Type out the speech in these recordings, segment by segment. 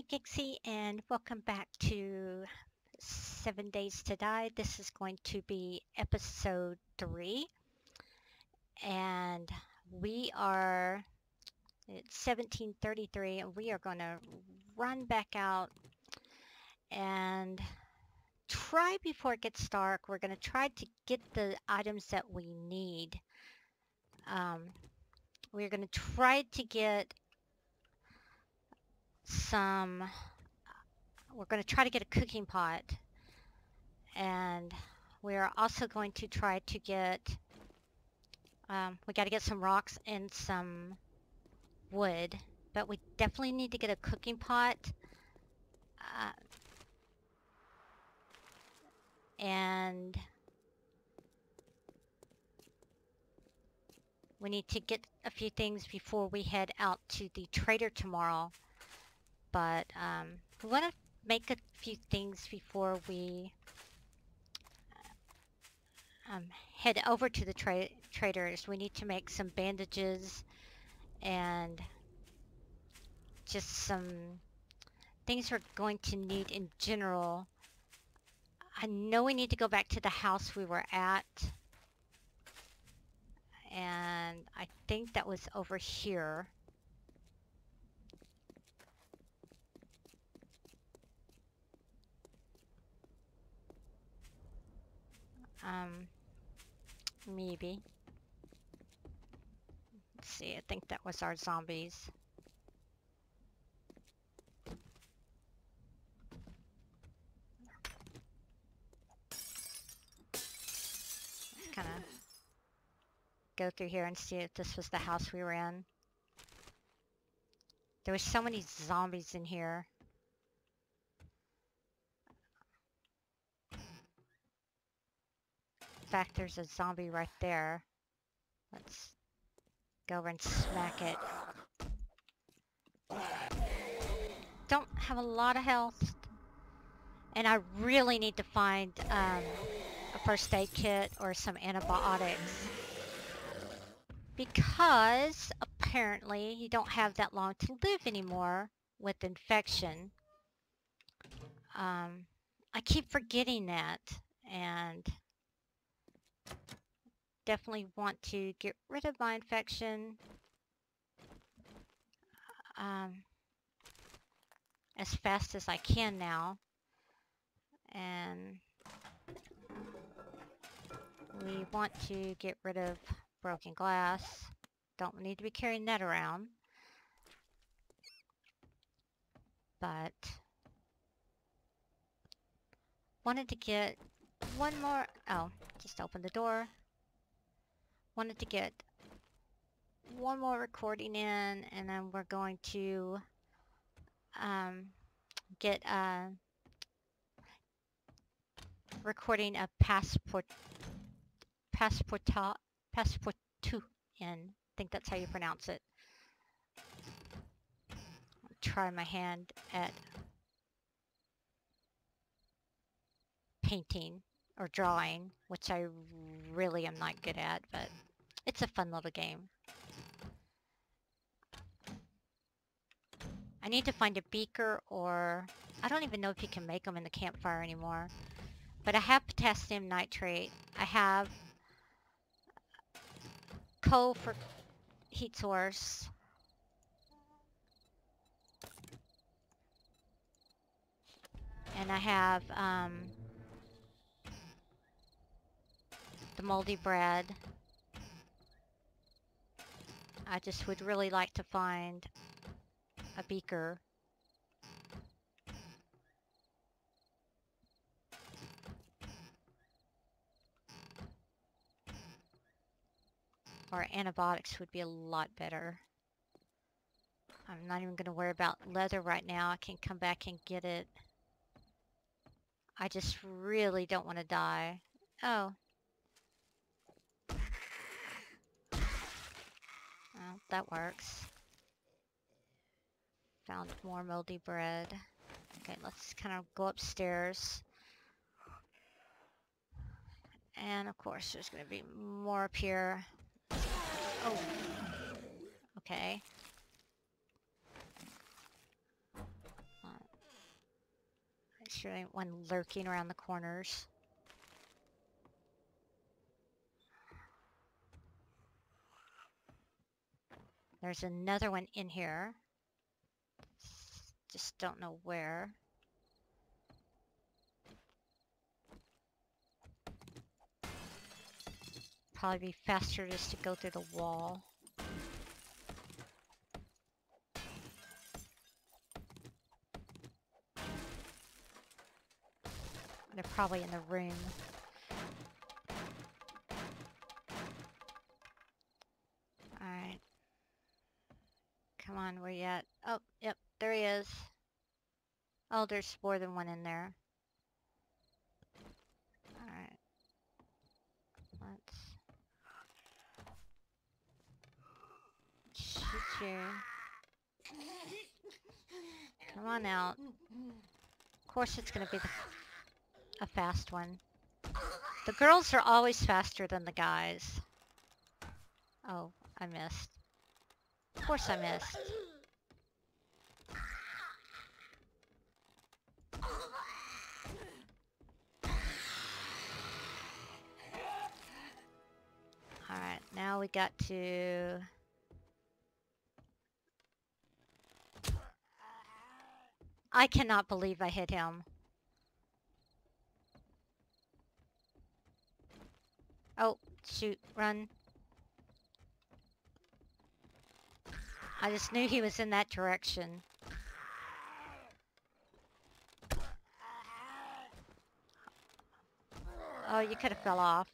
Mommy Gixie and welcome back to Seven Days to Die. This is going to be episode three and we are it's 1733 and we are going to run back out and try before it gets dark. We're going to try to get the items that we need. Um, we're going to try to get some, we're going to try to get a cooking pot and we're also going to try to get, um, we got to get some rocks and some wood, but we definitely need to get a cooking pot. Uh, and we need to get a few things before we head out to the trader tomorrow but um, we want to make a few things before we um, head over to the tra traders. We need to make some bandages and just some things we're going to need in general. I know we need to go back to the house we were at. And I think that was over here. Um, maybe. Let's see, I think that was our zombies. kind of go through here and see if this was the house we were in. There was so many zombies in here. Fact, there's a zombie right there. Let's go over and smack it. Don't have a lot of health. And I really need to find um, a first aid kit or some antibiotics. Because apparently you don't have that long to live anymore with infection. Um, I keep forgetting that. And definitely want to get rid of my infection um, as fast as I can now. And we want to get rid of broken glass. Don't need to be carrying that around. But wanted to get one more, oh, just open the door. Wanted to get one more recording in and then we're going to um, get a recording of passport passport passport two in. I think that's how you pronounce it. I'll Try my hand at painting or drawing, which I really am not good at, but it's a fun little game. I need to find a beaker or... I don't even know if you can make them in the campfire anymore. But I have potassium nitrate. I have coal for heat source. And I have um, the moldy bread. I just would really like to find a beaker. Or antibiotics would be a lot better. I'm not even going to worry about leather right now. I can come back and get it. I just really don't want to die. Oh, That works. Found more moldy bread. Okay, let's kind of go upstairs. And of course, there's going to be more up here. Oh. Okay. Uh, Make sure there ain't one lurking around the corners. There's another one in here. Just don't know where. Probably be faster just to go through the wall. They're probably in the room. On, where you at? Oh, yep, there he is. Oh, there's more than one in there. Alright. Let's... Shoot you. Come on out. Of course it's gonna be a fast one. The girls are always faster than the guys. Oh, I missed. Of course I missed. Alright, now we got to... I cannot believe I hit him. Oh, shoot, run. I just knew he was in that direction. Oh, you could have fell off.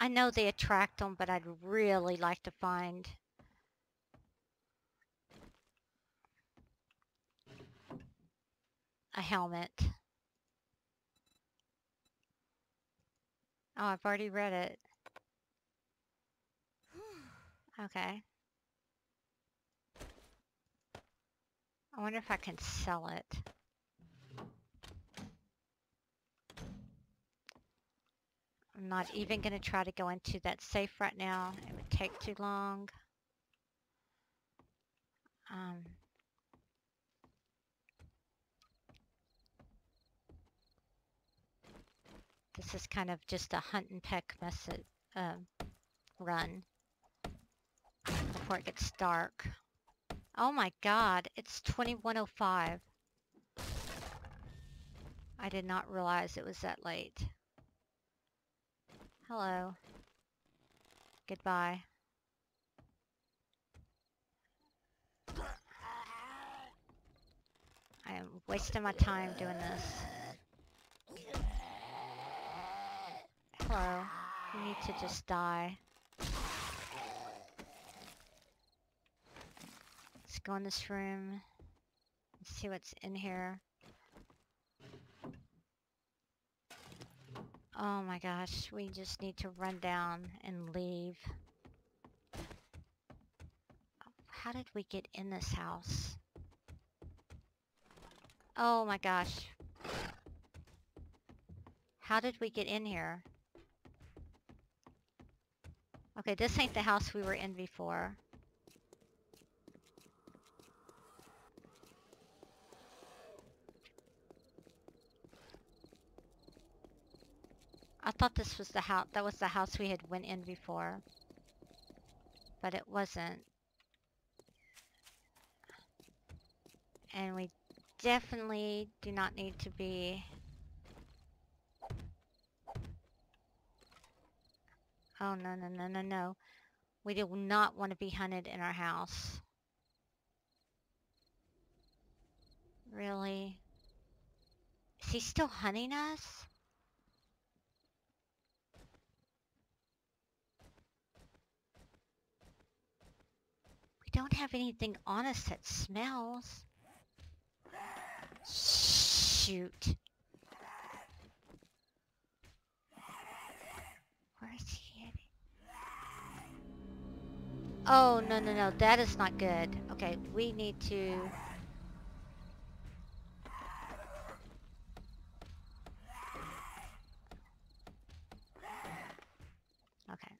I know they attract them, but I'd really like to find a helmet. Oh, I've already read it. Okay. I wonder if I can sell it. I'm not even going to try to go into that safe right now. It would take too long. Um, this is kind of just a hunt and peck method um, run before it gets dark. Oh my god, it's 2105. I did not realize it was that late. Hello. Goodbye. I am wasting my time doing this. Hello. You need to just die. Let's go in this room. and see what's in here. Oh my gosh, we just need to run down and leave. How did we get in this house? Oh my gosh. How did we get in here? Okay, this ain't the house we were in before. I thought this was the house, that was the house we had went in before. But it wasn't. And we definitely do not need to be... Oh, no, no, no, no, no. We do not want to be hunted in our house. Really? Is he still hunting us? We don't have anything on us that smells. Shoot. Where is he heading? Oh, no, no, no. That is not good. Okay, we need to... Okay.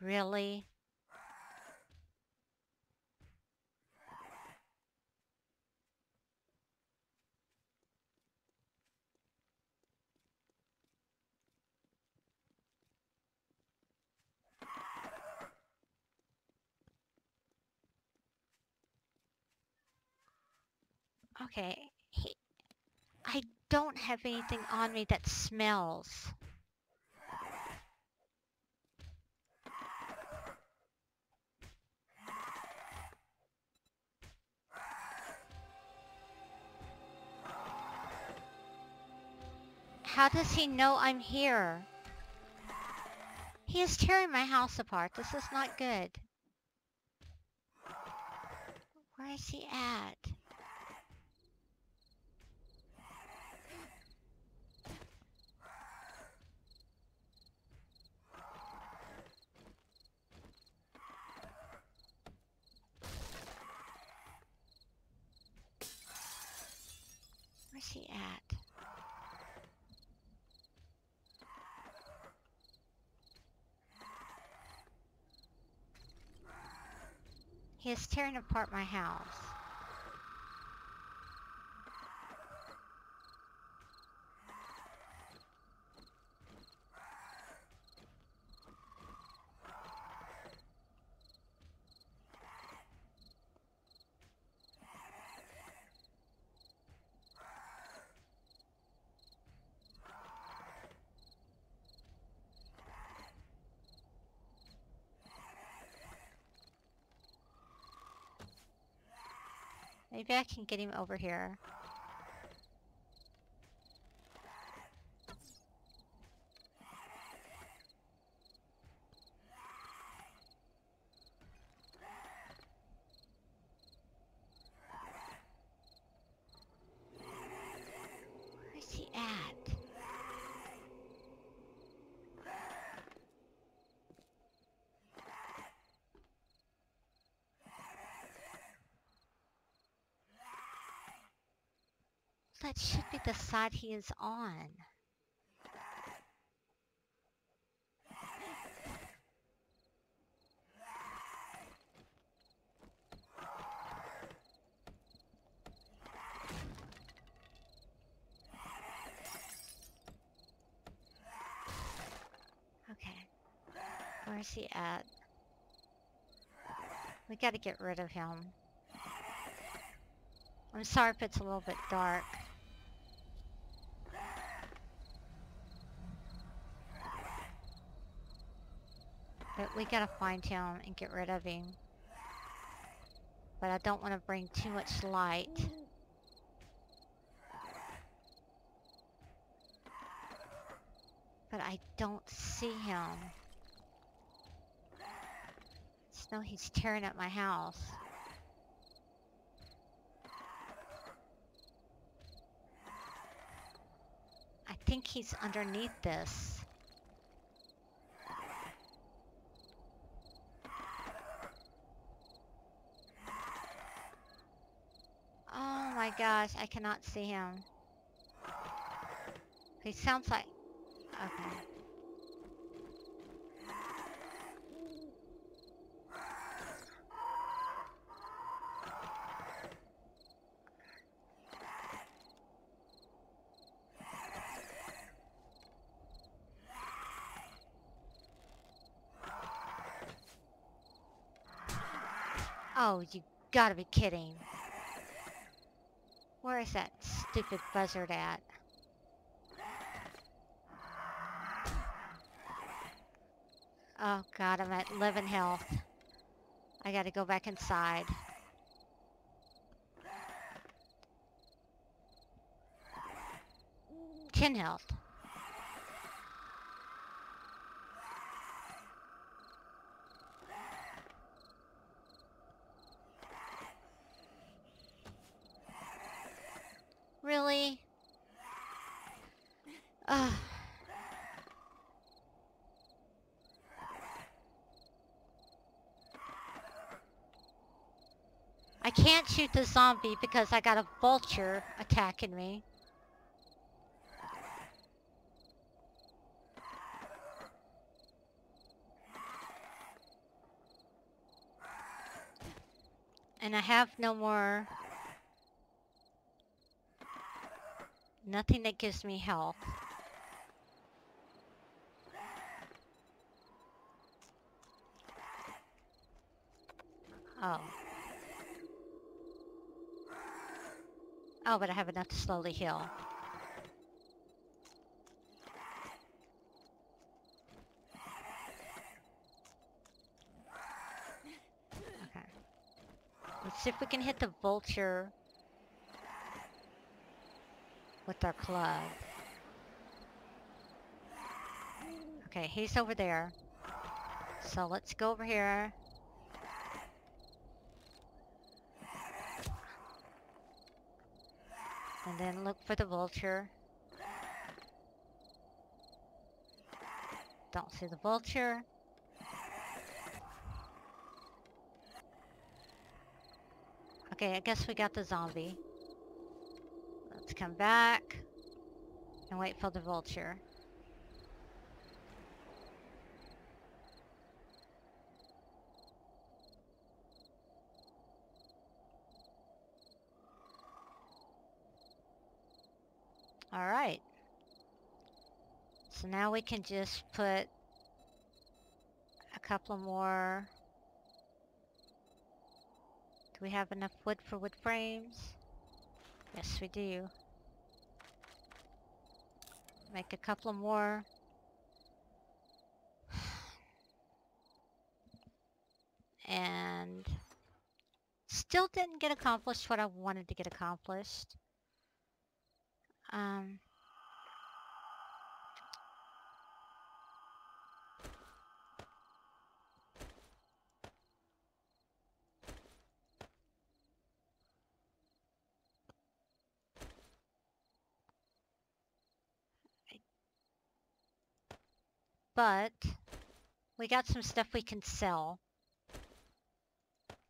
Really? Okay. He, I don't have anything on me that smells. How does he know I'm here? He is tearing my house apart. This is not good. Where is he at? Where's he at? He is tearing apart my house. Maybe I can get him over here. Where's he at? That should be the side he is on. Okay. Where's he at? We gotta get rid of him. I'm sorry if it's a little bit dark. But we gotta find him and get rid of him. But I don't want to bring too much light. But I don't see him. Know he's tearing up my house. I think he's underneath this. Oh my gosh, I cannot see him. He sounds like... Okay. Oh, you gotta be kidding. Where is that stupid buzzard at? Oh god, I'm at 11 health. I gotta go back inside. Ten health. Really? Ugh. I can't shoot the zombie because I got a vulture attacking me. And I have no more Nothing that gives me health. Oh. Oh, but I have enough to slowly heal. Okay. Let's see if we can hit the vulture with our club. Okay, he's over there. So let's go over here. And then look for the vulture. Don't see the vulture. Okay, I guess we got the zombie. Let's come back and wait for the vulture. Alright. So now we can just put a couple more... Do we have enough wood for wood frames? Yes, we do. Make a couple more. And still didn't get accomplished what I wanted to get accomplished. Um, but we got some stuff we can sell.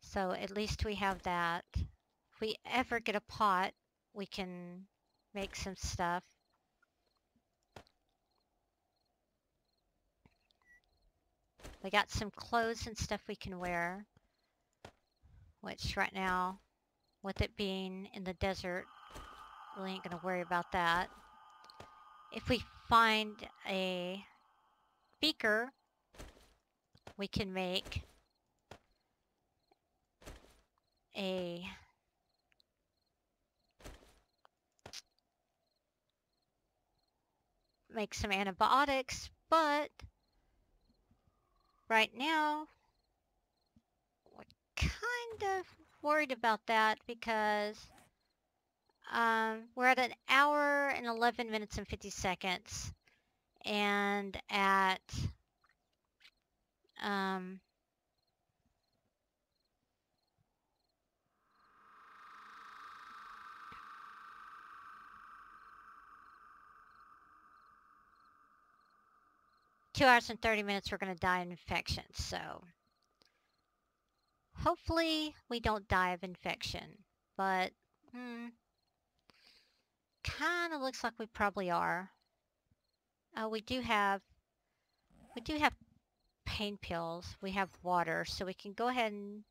So at least we have that. If we ever get a pot, we can make some stuff. We got some clothes and stuff we can wear, which right now, with it being in the desert, really ain't gonna worry about that. If we find a beaker, we can make a make some antibiotics, but right now we're kind of worried about that because um, we're at an hour and 11 minutes and 50 seconds and at um, two hours and 30 minutes we're going to die of infection. So hopefully we don't die of infection. But hmm, kind of looks like we probably are. Uh, we do have we do have pain pills. We have water, so we can go ahead and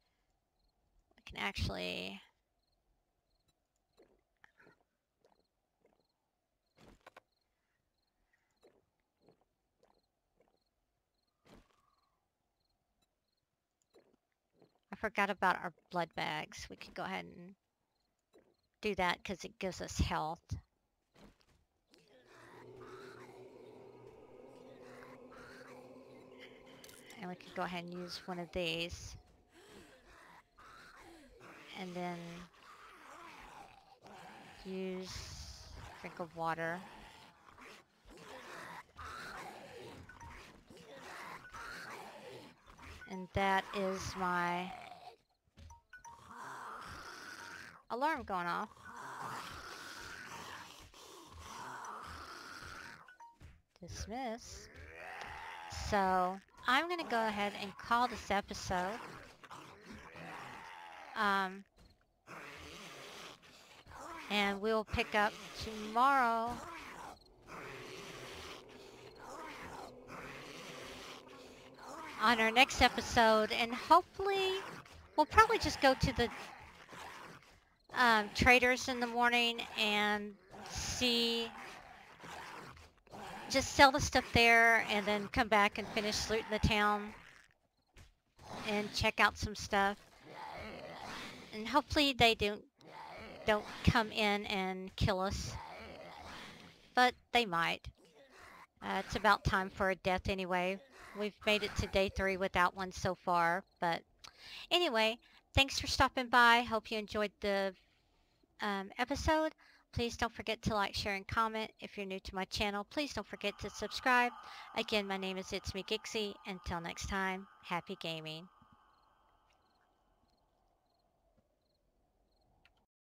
we can actually I forgot about our blood bags. We could go ahead and do that because it gives us health. And we can go ahead and use one of these. And then use a drink of water. And that is my alarm going off. Dismiss. So I'm going to go ahead and call this episode. Um, and we'll pick up tomorrow on our next episode and hopefully we'll probably just go to the um, traders in the morning and see just sell the stuff there and then come back and finish looting the town and check out some stuff. And hopefully they don't don't come in and kill us. But they might. Uh, it's about time for a death anyway. We've made it to day three without one so far but anyway thanks for stopping by. Hope you enjoyed the um, episode Please don't forget to like, share, and comment. If you're new to my channel, please don't forget to subscribe. Again, my name is It's Me Gixie. Until next time, happy gaming.